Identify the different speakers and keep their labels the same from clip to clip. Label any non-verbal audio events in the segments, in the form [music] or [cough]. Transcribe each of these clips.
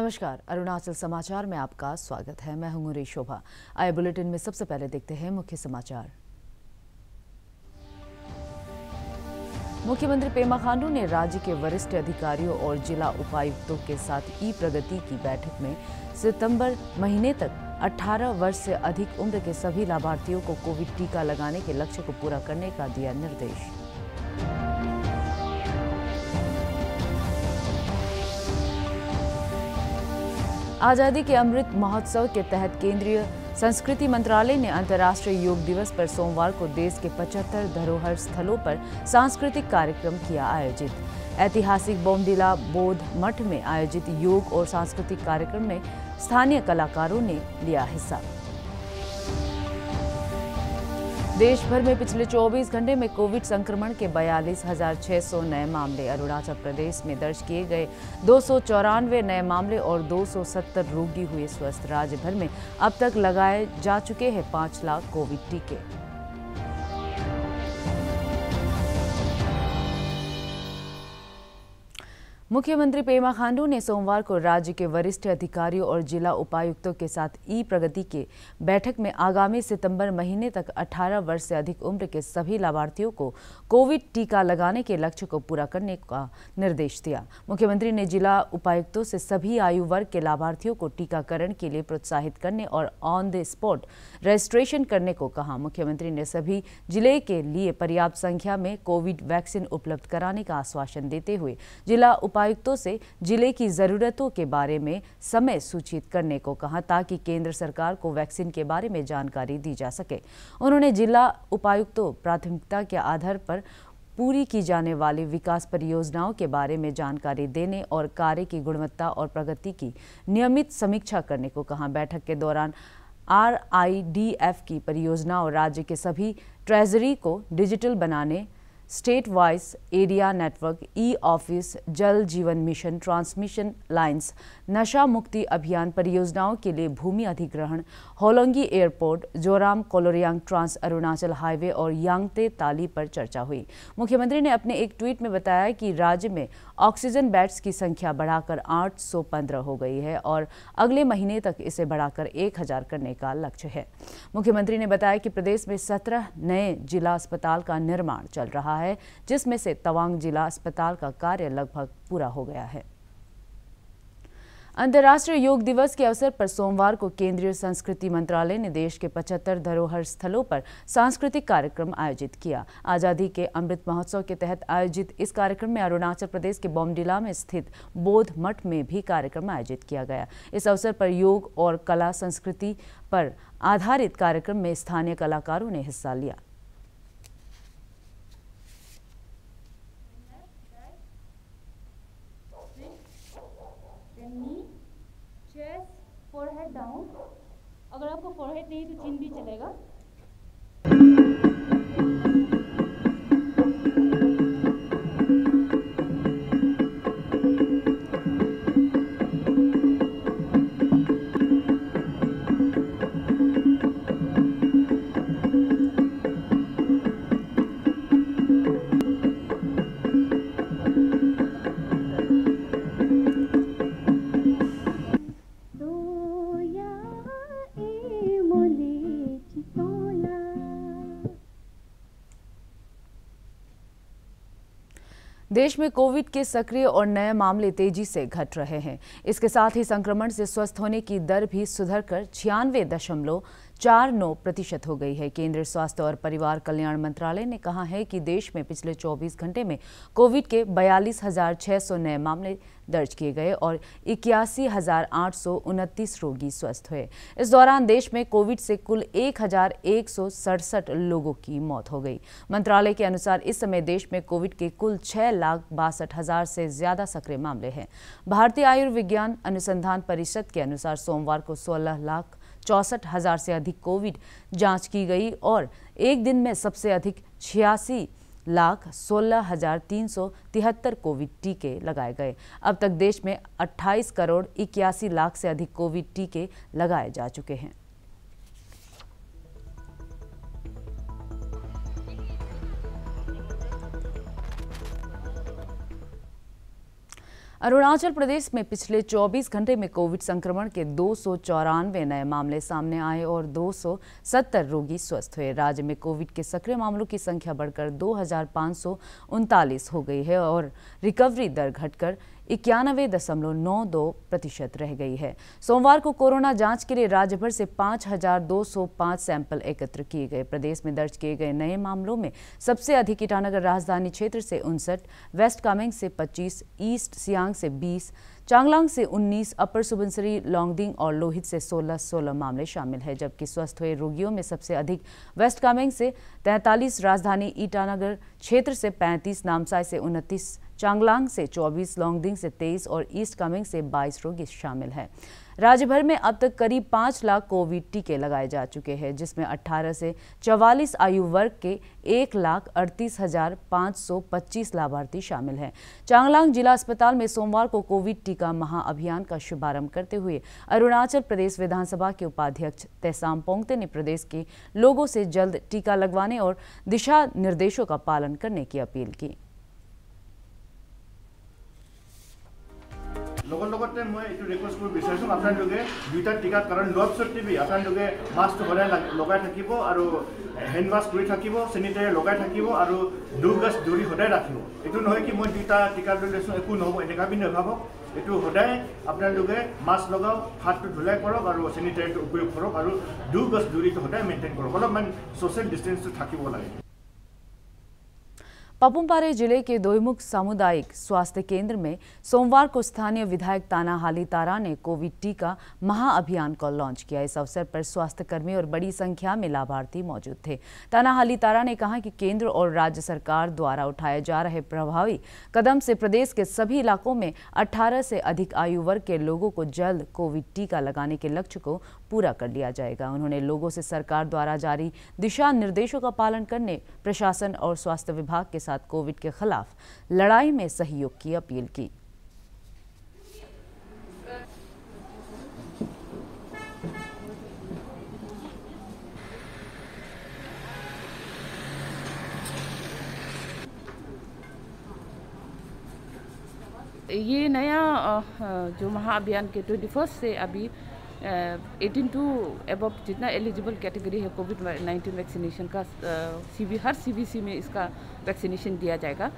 Speaker 1: नमस्कार, अरुणाचल समाचार में आपका स्वागत है। मैं हूँ शोभा। आए बुलेटिन में सबसे पहले देखते हैं मुख्य समाचार। मुख्यमंत्री पेमा खांडू ने राज्य के वरिष्ठ अधिकारियों और जिला उपायुक्तों के साथ ई प्रगति की बैठक में सितंबर महीने तक 18 वर्ष से अधिक उम्र के सभी लाभार्थियों को कोविड टीका लगाने के लक्ष्य को पूरा करने का दिया निर्देश। आज़ादी के अमृत महोत्सव के तहत केंद्रीय संस्कृति मंत्रालय ने अंतर्राष्ट्रीय योग दिवस पर सोमवार को देश के 75 धरोहर स्थलों पर सांस्कृतिक कार्यक्रम किया आयोजित। ऐतिहासिक बोमडिला बोध मठ में आयोजित योग और सांस्कृतिक कार्यक्रम में स्थानीय कलाकारों ने लिया हिस्सा। देश भर में पिछले 24 घंटे में कोविड संक्रमण के बयालीस नए मामले। अरुणाचल प्रदेश में दर्ज किए गए दो सौ चौरानवे नए मामले और 270 रोगी हुए स्वस्थ। राज्य भर में अब तक लगाए जा चुके हैं पाँच लाख कोविड टीके। मुख्यमंत्री पेमा खांडू ने सोमवार को राज्य के वरिष्ठ अधिकारियों और जिला उपायुक्तों के साथ ई प्रगति के बैठक में आगामी सितंबर महीने तक 18 वर्ष से अधिक उम्र के सभी लाभार्थियों को कोविड टीका लगाने के लक्ष्य को पूरा करने का निर्देश दिया। मुख्यमंत्री ने जिला उपायुक्तों से सभी आयु वर्ग के लाभार्थियों को टीकाकरण के लिए प्रोत्साहित करने और ऑन द स्पॉट रजिस्ट्रेशन करने को कहा। मुख्यमंत्री ने सभी ज़िले के लिए पर्याप्त संख्या में कोविड वैक्सीन उपलब्ध कराने का आश्वासन देते हुए जिला उपायुक्तों से ज़िले की जरूरतों के बारे में समय सूचित करने को कहा ताकि केंद्र सरकार को वैक्सीन के बारे में जानकारी दी जा सके। उन्होंने जिला उपायुक्तों प्राथमिकता के आधार पर पूरी की जाने वाली विकास परियोजनाओं के बारे में जानकारी देने और कार्य की गुणवत्ता और प्रगति की नियमित समीक्षा करने को कहा। बैठक के दौरान RIDF की परियोजनाओं राज्य के सभी ट्रेजरी को डिजिटल बनाने state wise area network e office Jal Jeevan mission transmission lines नशा मुक्ति अभियान परियोजनाओं के लिए भूमि अधिग्रहण, Hollongi airport Joram Koloriang trans Arunachal highway और यांगते ताली पर चर्चा हुई। मुख्यमंत्री ने अपने एक ट्वीट में बताया कि राज्य में ऑक्सीजन बेड्स की संख्या बढ़ाकर 815 हो गई है और अगले महीने तक इसे बढ़ाकर 1000 करने का लक्ष्य है। मुख्यमंत्री ने बताया कि प्रदेश में 17 नए जिला अस्पताल का निर्माण चल रहा है। जिसमें से तवांग जिला अस्पताल का कार्य लगभग पूरा हो गया है। अंतर्राष्ट्रीय योग दिवस के अवसर पर सोमवार को केंद्रीय संस्कृति मंत्रालय ने देश के 75 धरोहर स्थलों पर सांस्कृतिक कार्यक्रम आयोजित किया। आज़ादी के अमृत महोत्सव के तहत आयोजित इस कार्यक्रम में अरुणाचल प्रदेश के बोमडिला में स्थित बोध मठ में भी कार्यक्रम आयोजित किया गया। इस अवसर पर योग और कला संस्कृति पर आधारित कार्यक्रम में स्थानीय कलाकारों ने हिस्सा लिया
Speaker 2: फोरहेड डाउन आपको फोरहेड नहीं तो चिन भी चलेगा।
Speaker 1: देश में कोविड के सक्रिय और नए मामले तेज़ी से घट रहे हैं। इसके साथ ही संक्रमण से स्वस्थ होने की दर भी सुधरकर छियानवे दशमलव चार नौ प्रतिशत हो गई है। केंद्रीय स्वास्थ्य और परिवार कल्याण मंत्रालय ने कहा है कि देश में पिछले 24 घंटे में कोविड के बयालीस नए मामले दर्ज किए गए और इक्यासी रोगी स्वस्थ हुए। इस दौरान देश में कोविड से कुल एक हज़ार एक सौ सड़सठ लोगों की मौत हो गई। मंत्रालय के अनुसार इस समय देश में कोविड के कुल छह लाख बासठ हज़ार से ज़्यादा सक्रिय मामले हैं। भारतीय आयुर्विज्ञान अनुसंधान परिषद के अनुसार सोमवार को सोलह लाख चौसठ हज़ार से अधिक कोविड जाँच की गई और एक दिन में सबसे अधिक छियासी लाख सोलह हज़ार तीन सौ तिहत्तर कोविड टीके लगाए गए। अब तक देश में 28 करोड़ इक्यासी लाख से अधिक कोविड टीके लगाए जा चुके हैं। अरुणाचल प्रदेश में पिछले 24 घंटे में कोविड संक्रमण के दो सौ चौरानवे नए मामले सामने आए और 270 रोगी स्वस्थ हुए। राज्य में कोविड के सक्रिय मामलों की संख्या बढ़कर दो हज़ार पाँच सौ उनतालीस हो गई है और रिकवरी दर घटकर इक्यानवे दशमलव नौ दो प्रतिशत रह गई है। सोमवार को कोरोना जाँच के लिए राज्य भर से पाँच हज़ार दो सौ पाँच सैंपल एकत्र किए गए। प्रदेश में दर्ज किए गए नए मामलों में सबसे अधिक ईटानगर राजधानी क्षेत्र से उनसठ वेस्ट कामेंग से 25, ईस्ट सियांग से 20, चांगलांग से 19, अपर सुबनसरी लोंगडिंग और लोहित से 16 16 मामले शामिल हैं जबकि स्वस्थ हुए रोगियों में सबसे अधिक वेस्ट कामेंग से 43, राजधानी ईटानगर क्षेत्र से 35, नामसाई से उनतीस चांगलांग से 24, लोंगडिंग से 23 और ईस्ट कामेंग से 22 रोगी शामिल हैं। राज्य भर में अब तक करीब पाँच लाख कोविड टीके लगाए जा चुके हैं जिसमें 18 से 44 आयु वर्ग के एक लाख अड़तीस हज़ार पाँच सौ पच्चीस लाभार्थी शामिल हैं। चांगलांग जिला अस्पताल में सोमवार को कोविड टीका महाअभियान का शुभारंभ करते हुए अरुणाचल प्रदेश विधानसभा के उपाध्यक्ष तेसाम पोंगते ने प्रदेश के लोगों से जल्द टीका लगवाने और दिशा निर्देशों का पालन करने की अपील की।
Speaker 3: লগৰ লগতে মই এইটো ৰিকুৱেষ্ট কৰিব বিচাৰিছোঁ আপোনালোকে দুইটা টীকাকৰণ লোৱাৰ পিছত টিভি আপোনালোকে মাস্কটো সদায় লগাই থাকিব আৰু হেণ্ড ৱাছ কৰি থাকিব চেনিটাইজাৰ লগাই থাকিব আৰু দুই গছ দৌৰি সদায় ৰাখিব। এইটো নহয় কি মই দুইটা টীকা লৈ লৈছোঁ একো নহ'ব এনেকুৱা বুলি নাভাবক। এইটো সদায় আপোনালোকে মাস্ক লগাওক হাতটো ধুলাই কৰক আৰু চেনিটাইজাৰটো উপয়োগ কৰক আৰু দুই গছ দৌৰিটো সদায় মেইনটেইন কৰক। অলপমান ছ'চিয়েল ডিষ্টেঞ্চটো থাকিব লাগে।
Speaker 1: पपुमपारे ज़िले के दोईमुख सामुदायिक स्वास्थ्य केंद्र में सोमवार को स्थानीय विधायक ताना हाली तारा ने कोविड टीका महाअभियान को लॉन्च किया। इस अवसर पर स्वास्थ्य कर्मी और बड़ी संख्या में लाभार्थी मौजूद थे। ताना हाली तारा ने कहा कि केंद्र और राज्य सरकार द्वारा उठाए जा रहे प्रभावी कदम से प्रदेश के सभी इलाकों में अठारह से अधिक आयु वर्ग के लोगों को जल्द कोविड टीका लगाने के लक्ष्य को पूरा कर लिया जाएगा। उन्होंने लोगों से सरकार द्वारा जारी दिशा निर्देशों का पालन करने, प्रशासन और स्वास्थ्य विभाग के साथ कोविड के खिलाफ लड़ाई में सहयोग की अपील की।
Speaker 4: ये नया जो महाअभियान के ट्वेंटी फ़र्स्ट से अभी एटीन टू एबव जितना एलिजिबल कैटेगरी है कोविड नाइन्टीन वैक्सीनेशन का सी बी हर सी में इसका वैक्सीनेशन दिया जाएगा।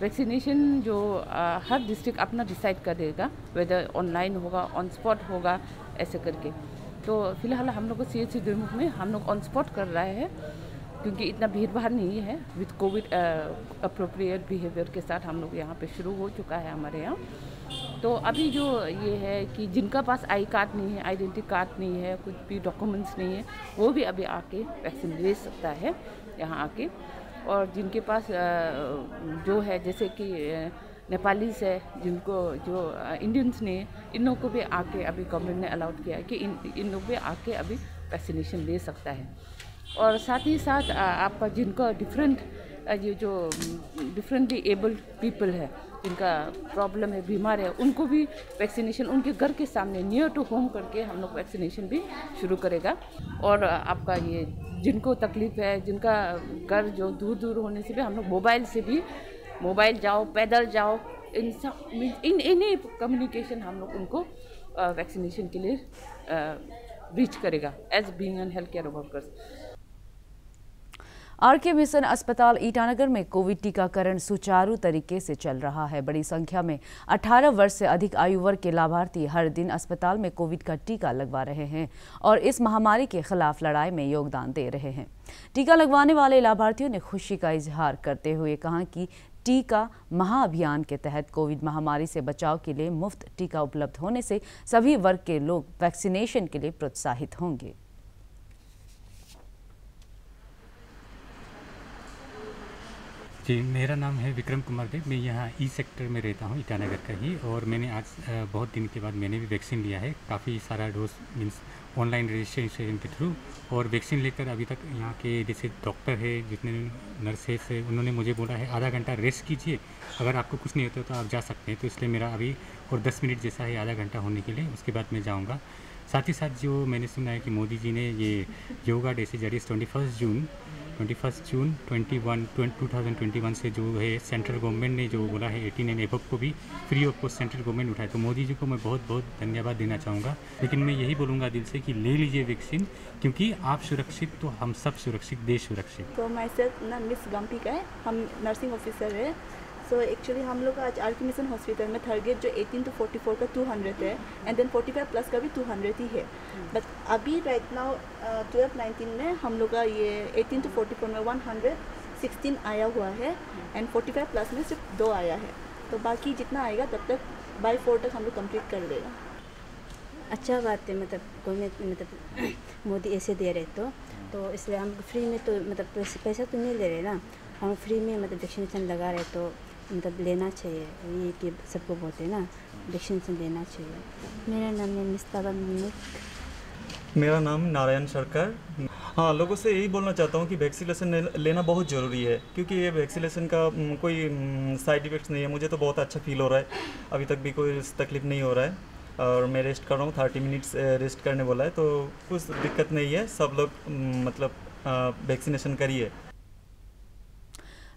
Speaker 4: वैक्सीनेशन जो आ, हर डिस्ट्रिक्ट अपना डिसाइड कर देगा वेदर ऑनलाइन होगा ऑन स्पॉट होगा ऐसे करके। तो फ़िलहाल हम लोग को सी एच सी में हम लोग ऑन स्पॉट कर रहे हैं क्योंकि इतना भीड़ भाड़ नहीं है। विथ कोविड अप्रोप्रिएट बिहेवियर के साथ हम लोग यहाँ पे शुरू हो चुका है हमारे यहाँ। तो अभी जो ये है कि जिनका पास आई कार्ड नहीं है, आइडेंटिटी कार्ड नहीं है, कुछ भी डॉक्यूमेंट्स नहीं है, वो भी अभी आके वैक्सीन ले सकता है, यहाँ आके। और जिनके पास जो है, जैसे कि नेपालीस है, जिनको, जो इंडियंस ने इन लोगों को भी आके अभी गवर्नमेंट ने अलाउड किया है कि इन इन लोग भी आके अभी वैक्सीनेशन ले सकता है। और साथ ही साथ आपका जिनका डिफरेंट ये जो डिफरेंटली एबल्ड पीपल है जिनका प्रॉब्लम है, बीमार है, उनको भी वैक्सीनेशन उनके घर के सामने नियर टू होम करके हम लोग वैक्सीनेशन भी शुरू करेगा। और आपका ये जिनको तकलीफ़ है, जिनका घर जो दूर दूर होने से भी हम लोग मोबाइल से भी मोबाइल जाओ, पैदल जाओ, इन सब, इन, इन्हीं कम्युनिकेशन हम लोग उनको वैक्सीनेशन के लिए रीच करेगा as being an health care workers
Speaker 1: R K mission अस्पताल ईटानगर में कोविड टीकाकरण सुचारू तरीके से चल रहा है। बड़ी संख्या में 18 वर्ष से अधिक आयु वर्ग के लाभार्थी हर दिन अस्पताल में कोविड का टीका लगवा रहे हैं और इस महामारी के खिलाफ लड़ाई में योगदान दे रहे हैं। टीका लगवाने वाले लाभार्थियों ने खुशी का इजहार करते हुए कहा कि टीका महाअभियान के तहत कोविड महामारी से बचाव के लिए मुफ़्त टीका उपलब्ध होने से सभी वर्ग के लोग वैक्सीनेशन के लिए प्रोत्साहित होंगे।
Speaker 5: जी, मेरा नाम है विक्रम कुमार देव। मैं यहाँ ई सेक्टर में रहता हूँ, ईटानगर का ही। और मैंने आज बहुत दिन के बाद मैंने भी वैक्सीन लिया है। काफ़ी सारा डोज मीन्स ऑनलाइन रजिस्ट्रेशन के थ्रू और वैक्सीन लेकर अभी तक यहाँ के जैसे डॉक्टर है, जितने नर्सेस है उन्होंने मुझे बोला है, आधा घंटा रेस्ट कीजिए। अगर आपको कुछ नहीं होता तो आप जा सकते हैं। तो इसलिए मेरा अभी और दस मिनट जैसा है आधा घंटा होने के लिए, उसके बाद मैं जाऊँगा। साथ ही साथ जो मैंने सुना है कि मोदी जी ने ये योगा डे से ज़रिए twenty June twenty first June twenty one two thousand twenty one से जो है सेंट्रल गवर्नमेंट ने जो बोला है एटीन एंड एबव को भी free of cost central government उठाए तो मोदी जी को मैं बहुत बहुत धन्यवाद देना चाहूँगा। लेकिन मैं यही बोलूँगा दिल से कि ले लीजिए वैक्सीन क्योंकि आप सुरक्षित तो हम सब सुरक्षित, देश सुरक्षित।
Speaker 6: तो मैं सर ना मिस गम्पी का है हम नर्सिंग ऑफिसर है। सो एक्चुअली हम लोग आज आर मिशन हॉस्पिटल में थर्ड गेट जो 18 टू 44 का 200 है एंड देन 45 प्लस का भी 200 ही है. बट अभी राइट नाउ ट्वेल्व नाइनटीन में हम लोग का ये 18 टू 44 में 116 आया हुआ है एंड 45 प्लस में सिर्फ़ दो आया है. तो बाकी जितना आएगा तब तक बाई फोर तक हम लोग कंप्लीट कर लेगा.
Speaker 7: अच्छा बात है मतलब गवर्नमेंट मतलब [coughs] मोदी ऐसे दे रहे तो तो इसलिए हम फ्री में तो मतलब पैसा तो नहीं ले रहे ना? हम फ्री में मतलब वैक्सीनेशन लगा रहे तो मतलब लेना चाहिए। ये कि सबको बोलते हैं ना वैक्सीनेशन लेना चाहिए। मेरा नाम है मिस्ताबा मोहम्मद
Speaker 8: मेरा नाम नारायण सरकार। हाँ लोगों से यही बोलना चाहता हूँ कि वैक्सीनेशन लेना बहुत ज़रूरी है, क्योंकि ये वैक्सीनेशन का कोई साइड इफ़ेक्ट्स नहीं है। मुझे तो बहुत अच्छा फील हो रहा है। अभी तक भी कोई तकलीफ़ नहीं हो रहा है। और मैं रेस्ट कर रहा हूँ थर्टी मिनट्स रेस्ट करने बोला है तो कुछ दिक्कत नहीं है। सब लोग मतलब वैक्सीनेशन करिए।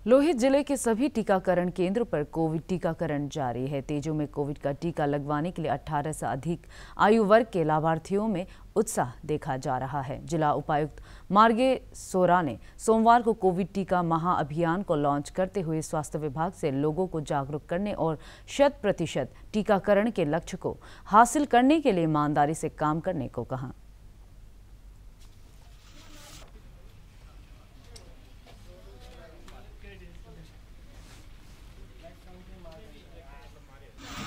Speaker 1: लोहित ज़िले के सभी टीकाकरण केंद्रों पर कोविड टीकाकरण जारी है। तेजो में कोविड का टीका लगवाने के लिए 18 से अधिक आयु वर्ग के लाभार्थियों में उत्साह देखा जा रहा है। जिला उपायुक्त मार्गे सोरा ने सोमवार को कोविड टीका महाअभियान को लॉन्च करते हुए स्वास्थ्य विभाग से लोगों को जागरूक करने और शत प्रतिशत टीकाकरण के लक्ष्य को हासिल करने के लिए ईमानदारी से काम करने को कहा।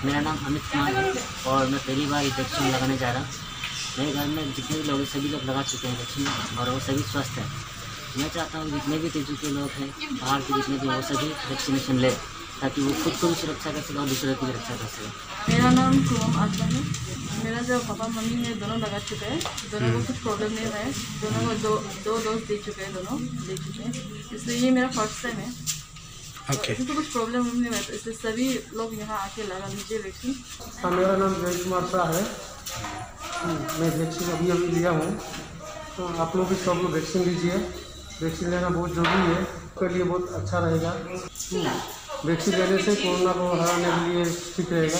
Speaker 9: मेरा नाम अमित कुमार है और मैं पहली बार वैक्सीन लगाने जा रहा हूँ। मेरे घर में जितने भी लोग हैं सभी लोग लगा चुके हैं वैक्सीन और वो सभी स्वस्थ हैं। मैं चाहता हूँ जितने भी तेजू के लोग हैं बाहर के जितने भी वो सभी वैक्सीनेशन ले ताकि वो खुद को भी सुरक्षा कर सके और दूसरों की भी रक्षा कर सके।
Speaker 10: मेरा नाम कुम आज़म है। मेरा जो पापा मम्मी है दोनों लगा चुके हैं। दोनों को कुछ प्रॉब्लम नहीं है। दोनों को दो दो डोज दे चुके हैं दोनों दे चुके हैं। इसलिए ये मेरा फ़र्स्ट टाइम है। Okay okay. तो कुछ प्रॉब्लम नहीं है इसलिए सभी लोग यहाँ आके लगा लीजिए वैक्सीन
Speaker 11: हाँ मेरा नाम जय कुमार शाह है। हम्म, मैं वैक्सीन अभी अभी लिया हूँ। तो आप लोग भी सब लोग वैक्सीन लीजिए। वैक्सीन लेना बहुत ज़रूरी है। उसके लिए बहुत अच्छा रहेगा। हम्म, वैक्सीन लेने से कोरोना को हराने के लिए ठीक रहेगा।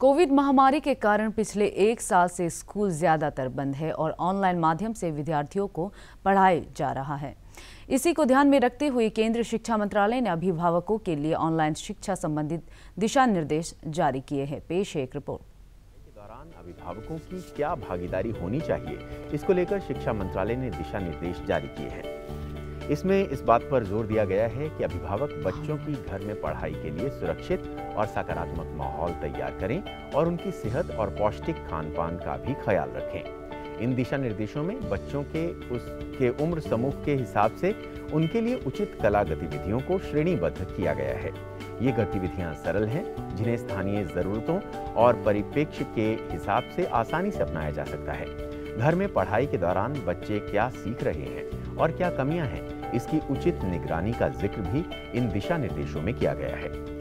Speaker 1: कोविड महामारी के कारण पिछले एक साल से स्कूल ज़्यादातर बंद है और ऑनलाइन माध्यम से विद्यार्थियों को पढ़ाया जा रहा है। इसी को ध्यान में रखते हुए केंद्रीय शिक्षा मंत्रालय ने अभिभावकों के लिए ऑनलाइन शिक्षा संबंधित दिशा निर्देश जारी किए हैं। पेश है एक रिपोर्ट।
Speaker 12: अभिभावकों की क्या भागीदारी होनी चाहिए, इसको लेकर शिक्षा मंत्रालय ने दिशा निर्देश जारी किए हैं। इसमें इस बात पर ज़ोर दिया गया है कि अभिभावक बच्चों की घर में पढ़ाई के लिए सुरक्षित और सकारात्मक माहौल तैयार करें और उनकी सेहत और पौष्टिक खान पान का भी ख्याल रखें। इन दिशा निर्देशों में बच्चों के, उसके उम्र समूह के हिसाब से उनके लिए उचित कला गतिविधियों को श्रेणीबद्ध किया गया है। ये गतिविधियाँ सरल हैं, जिन्हें स्थानीय ज़रूरतों और परिप्रेक्ष्य के हिसाब से आसानी से अपनाया जा सकता है। घर में पढ़ाई के दौरान बच्चे क्या सीख रहे हैं और क्या कमियाँ हैं, इसकी उचित निगरानी का ज़िक्र भी इन दिशा निर्देशों में किया गया है।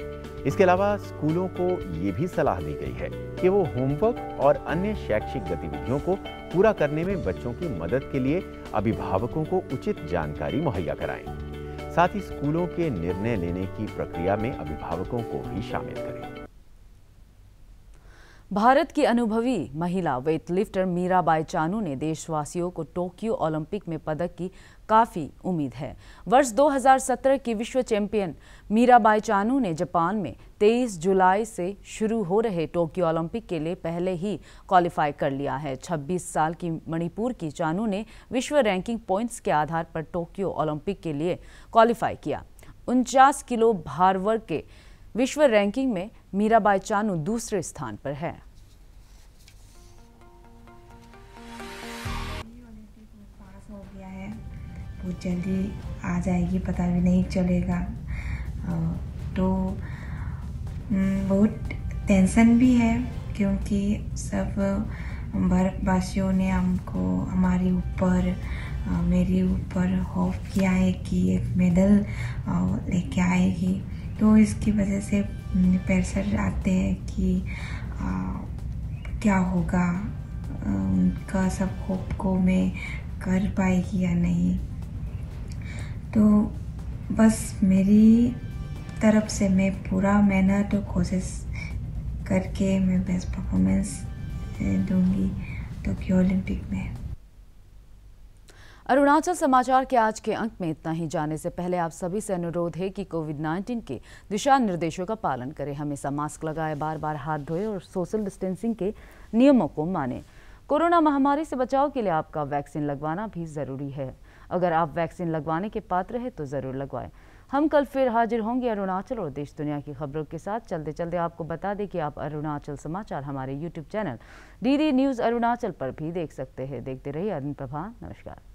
Speaker 12: इसके अलावा स्कूलों को ये भी सलाह दी गई है कि वो होमवर्क और अन्य शैक्षिक गतिविधियों को पूरा करने में बच्चों की मदद के लिए अभिभावकों को उचित जानकारी मुहैया कराएँ। साथ ही स्कूलों के निर्णय लेने की प्रक्रिया में अभिभावकों को भी शामिल करें।
Speaker 1: भारत की अनुभवी महिला वेटलिफ्टर मीराबाई चानू ने देशवासियों को टोक्यो ओलंपिक में पदक की काफ़ी उम्मीद है। वर्ष 2017 की विश्व चैंपियन मीराबाई चानू ने जापान में 23 जुलाई से शुरू हो रहे टोक्यो ओलंपिक के लिए पहले ही क्वालिफाई कर लिया है। 26 साल की मणिपुर की चानू ने विश्व रैंकिंग पॉइंट्स के आधार पर टोक्यो ओलंपिक के लिए क्वालिफाई किया। उनचास किलो भार वर्ग के विश्व रैंकिंग में मीराबाई चानू दूसरे स्थान पर है।
Speaker 13: बहुत जल्दी आ जाएगी, पता भी नहीं चलेगा। तो बहुत टेंशन भी है, क्योंकि सब भारतवासियों ने हमको, हमारे ऊपर मेरे ऊपर होप किया है कि एक मेडल लेके आएगी। तो इसकी वजह से प्रेशर आते हैं कि आ, क्या होगा? उनका सब होप को मैं कर पाएगी या नहीं? तो बस मेरी तरफ़ से मैं पूरा मेहनत और कोशिश करके मैं बेस्ट परफॉर्मेंस दूँगी टोक्यो ओलंपिक में।
Speaker 1: अरुणाचल समाचार के आज के अंक में इतना ही। जाने से पहले आप सभी से अनुरोध है कि कोविड 19 के दिशा निर्देशों का पालन करें। हमेशा मास्क लगाए बार बार हाथ धोए और सोशल डिस्टेंसिंग के नियमों को माने। कोरोना महामारी से बचाव के लिए आपका वैक्सीन लगवाना भी ज़रूरी है। अगर आप वैक्सीन लगवाने के पात्र हैं तो ज़रूर लगवाएँ। हम कल फिर हाजिर होंगे अरुणाचल और देश दुनिया की खबरों के साथ। चलते चलते आपको बता दें कि आप अरुणाचल समाचार, हमारे YouTube channel D news Arunachal पर भी देख सकते हैं। देखते रहिए अरुण प्रभा नमस्कार।